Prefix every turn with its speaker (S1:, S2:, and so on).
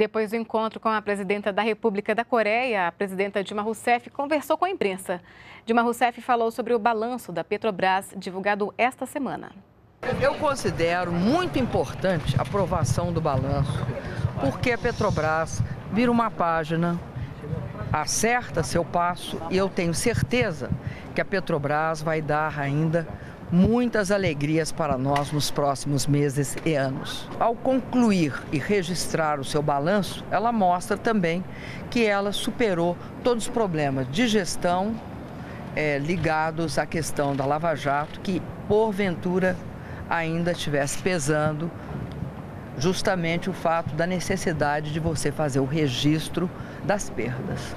S1: Depois do encontro com a presidenta da República da Coreia, a presidenta Dilma Rousseff conversou com a imprensa. Dilma Rousseff falou sobre o balanço da Petrobras divulgado esta semana.
S2: Eu considero muito importante a aprovação do balanço, porque a Petrobras vira uma página, acerta seu passo e eu tenho certeza que a Petrobras vai dar ainda muitas alegrias para nós nos próximos meses e anos. Ao concluir e registrar o seu balanço, ela mostra também que ela superou todos os problemas de gestão é, ligados à questão da Lava Jato, que porventura ainda estivesse pesando justamente o fato da necessidade de você fazer o registro das perdas.